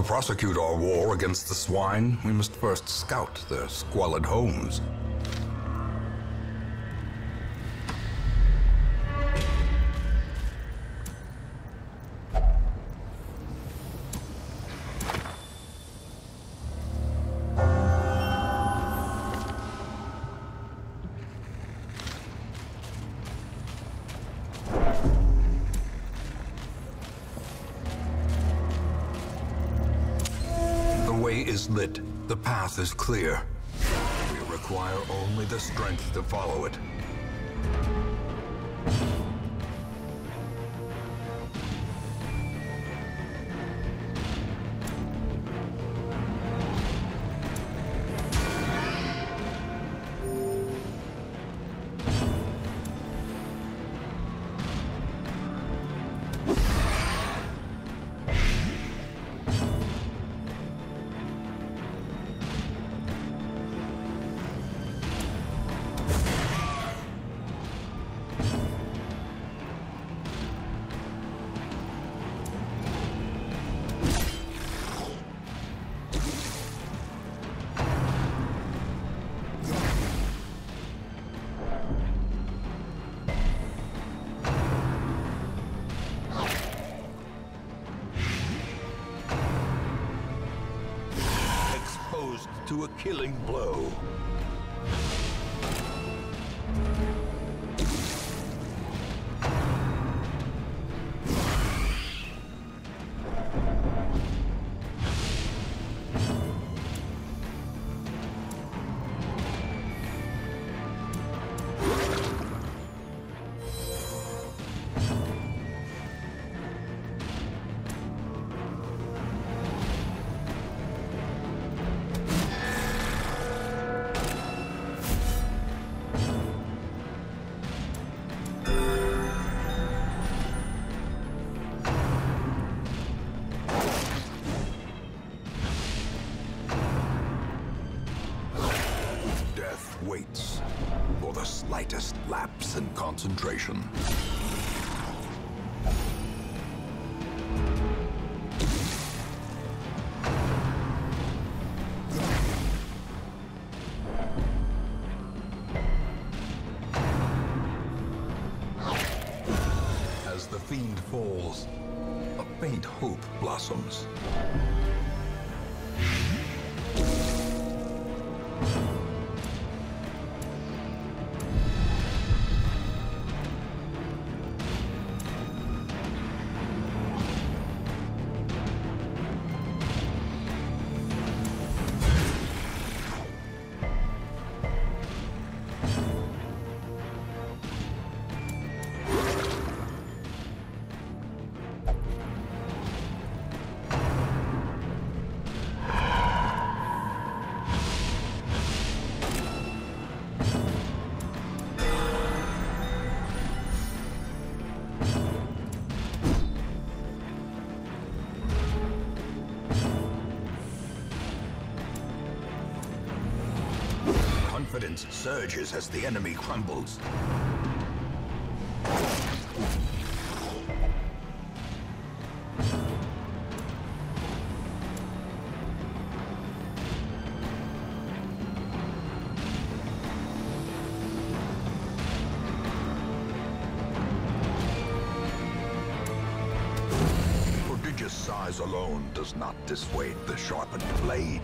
To prosecute our war against the swine, we must first scout their squalid homes. Path is clear. We require only the strength to follow it. To a killing blow. Waits for the slightest lapse in concentration. Confidence surges as the enemy crumbles. Prodigious size alone does not dissuade the sharpened blade.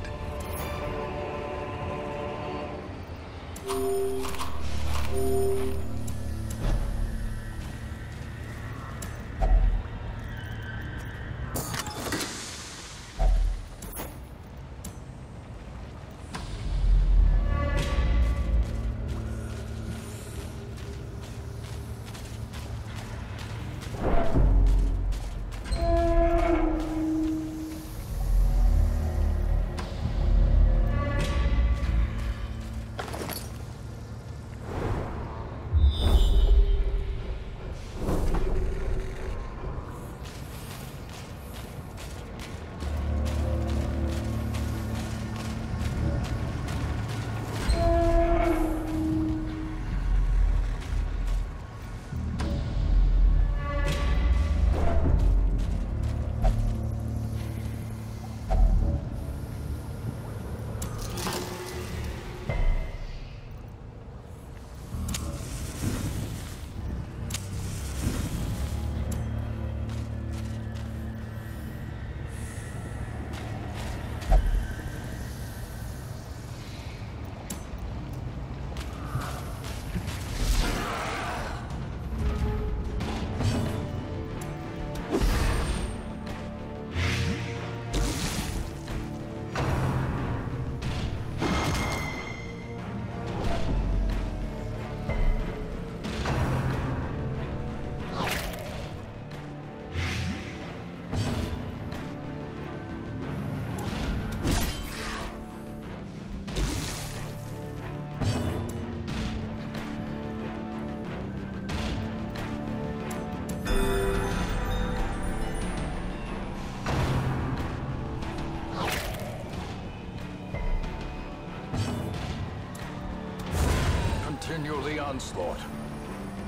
Continue the onslaught.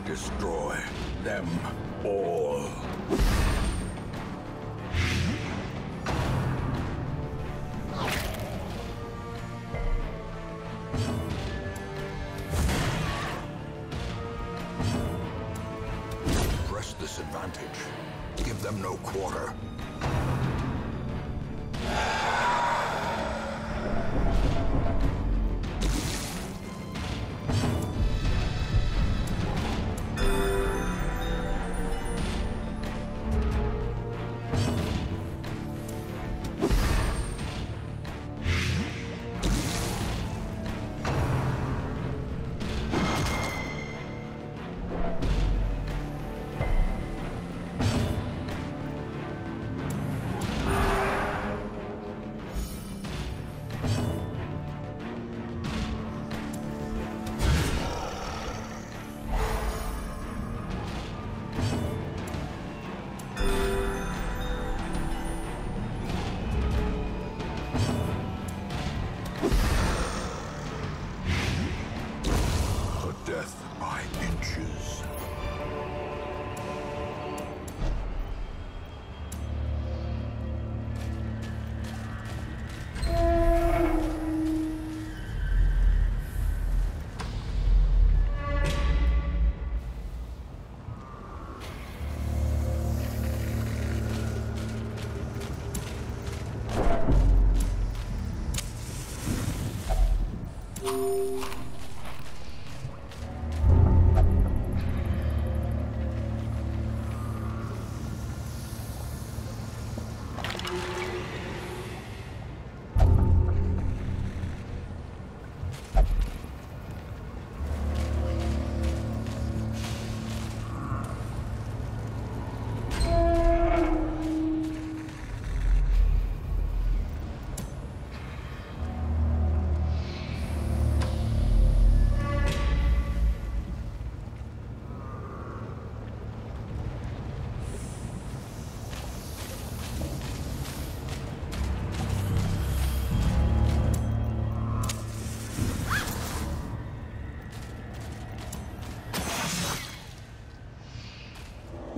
Destroy them all.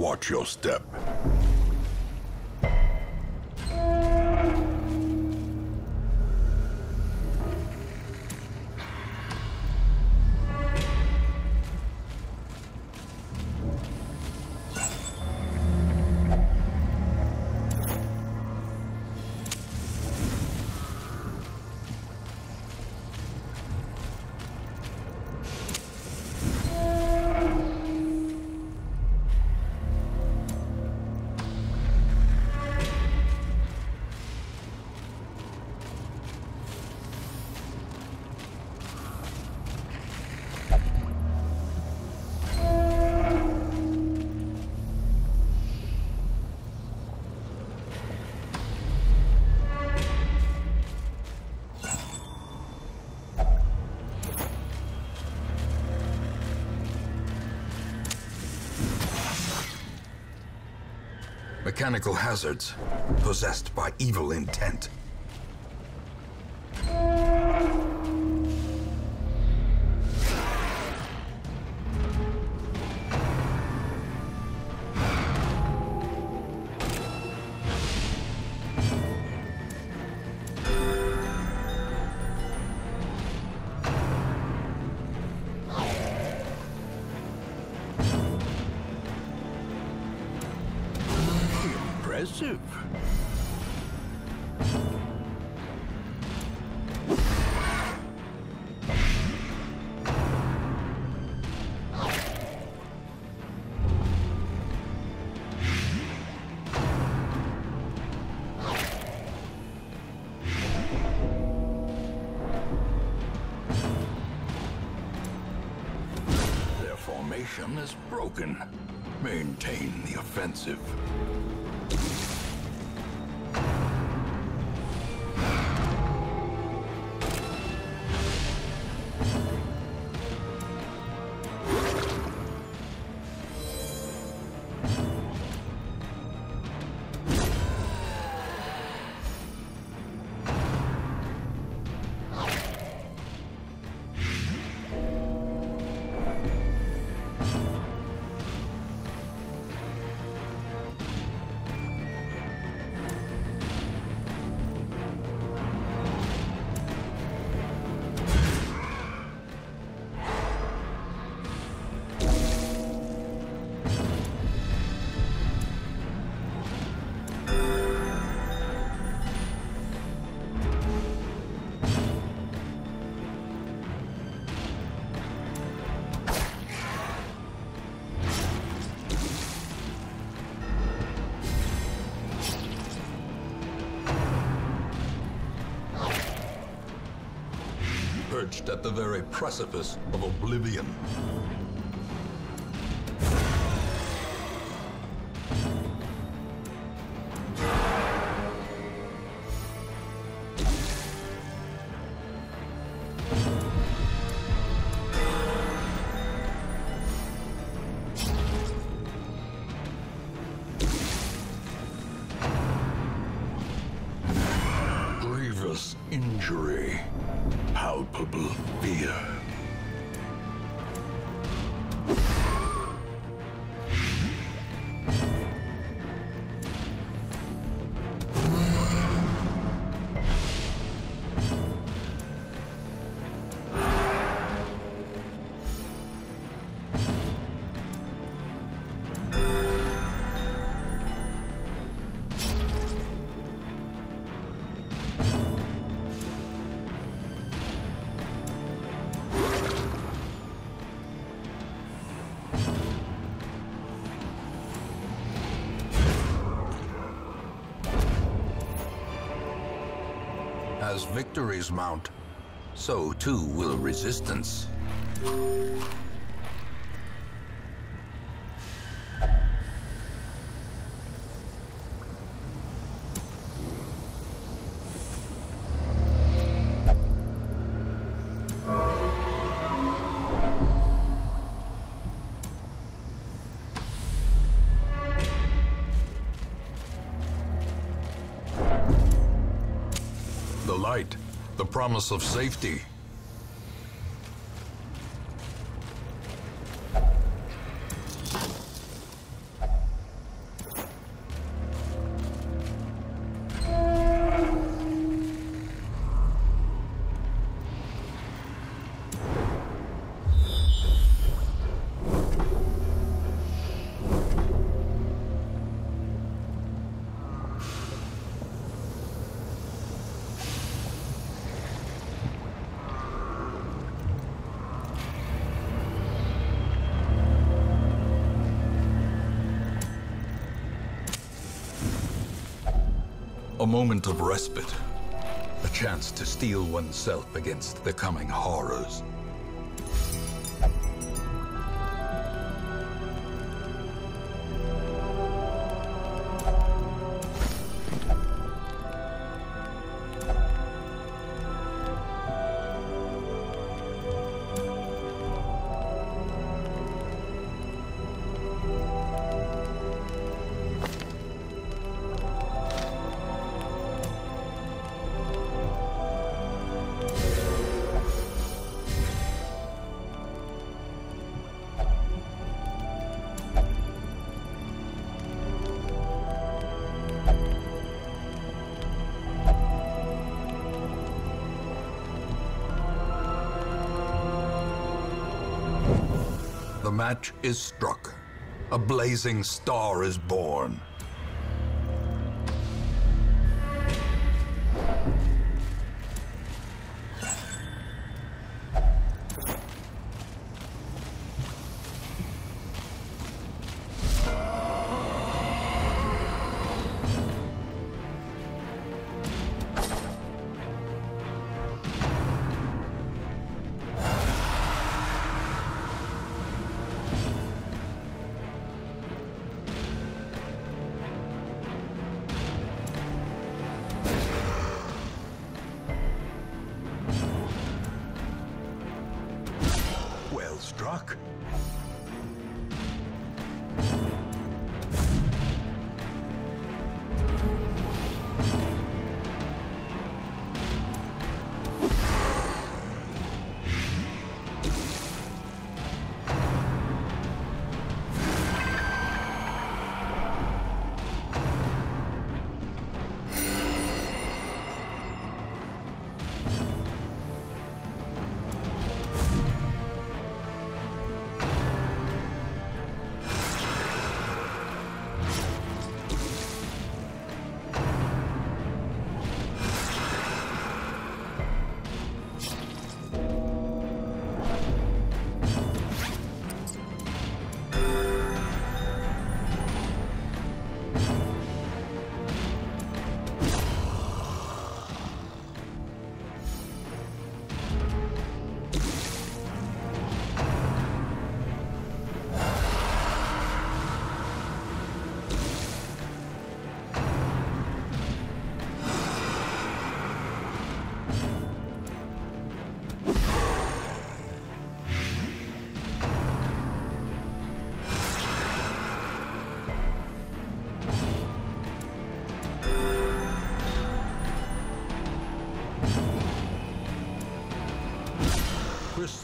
Watch your step. Mechanical hazards possessed by evil intent. Broken. Maintain the offensive. Perched at the very precipice of oblivion. Injury. Palpable fear. Victories mount, so too will resistance. Promise of safety. A moment of respite. A chance to steel oneself against the coming horrors. Match is struck. A blazing star is born.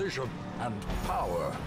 Precision and power.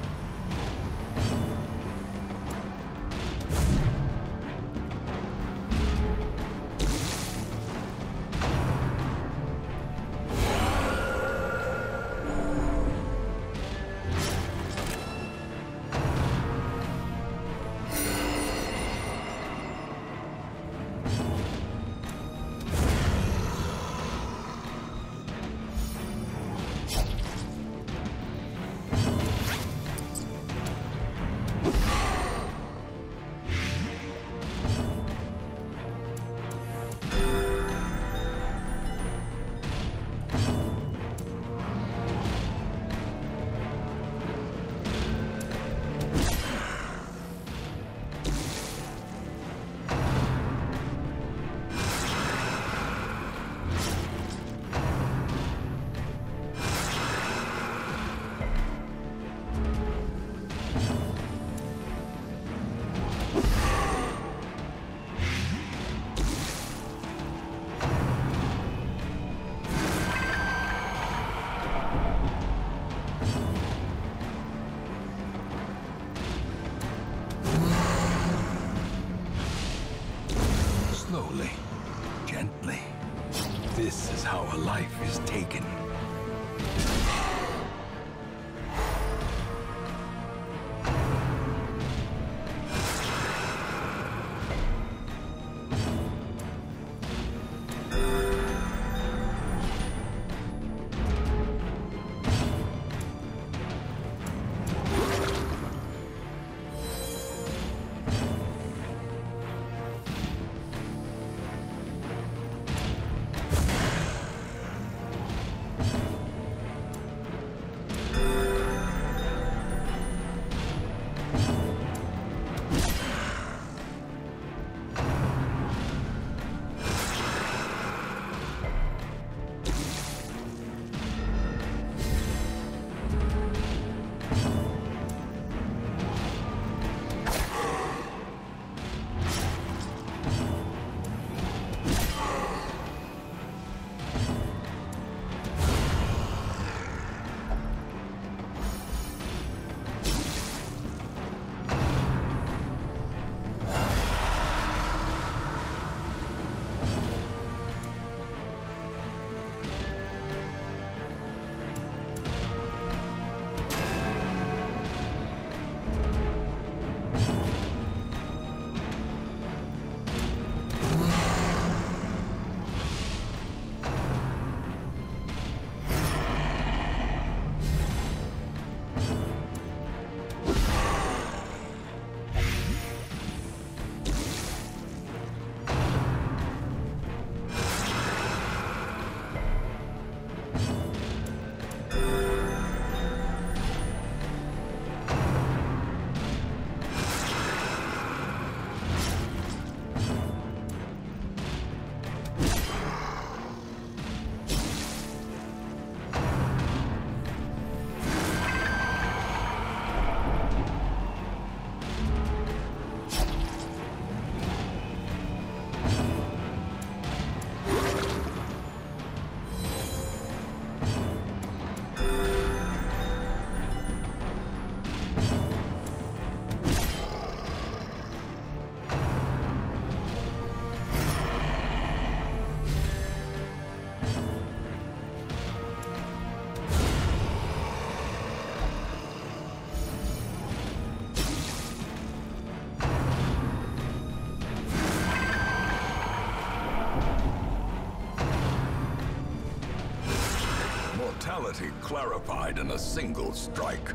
Mortality clarified in a single strike.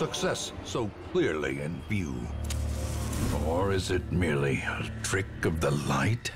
Success so clearly in view? Or is it merely a trick of the light?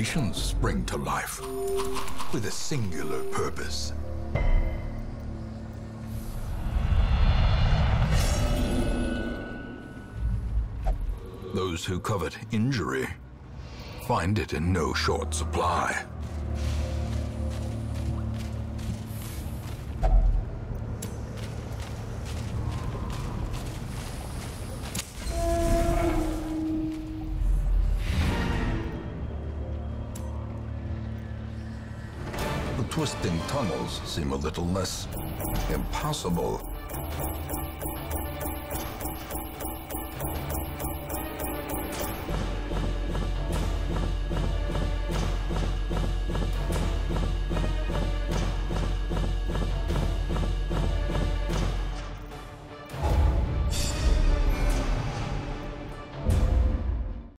Machinations spring to life with a singular purpose. Those who covet injury find it in no short supply. Twisting tunnels seem a little less impossible.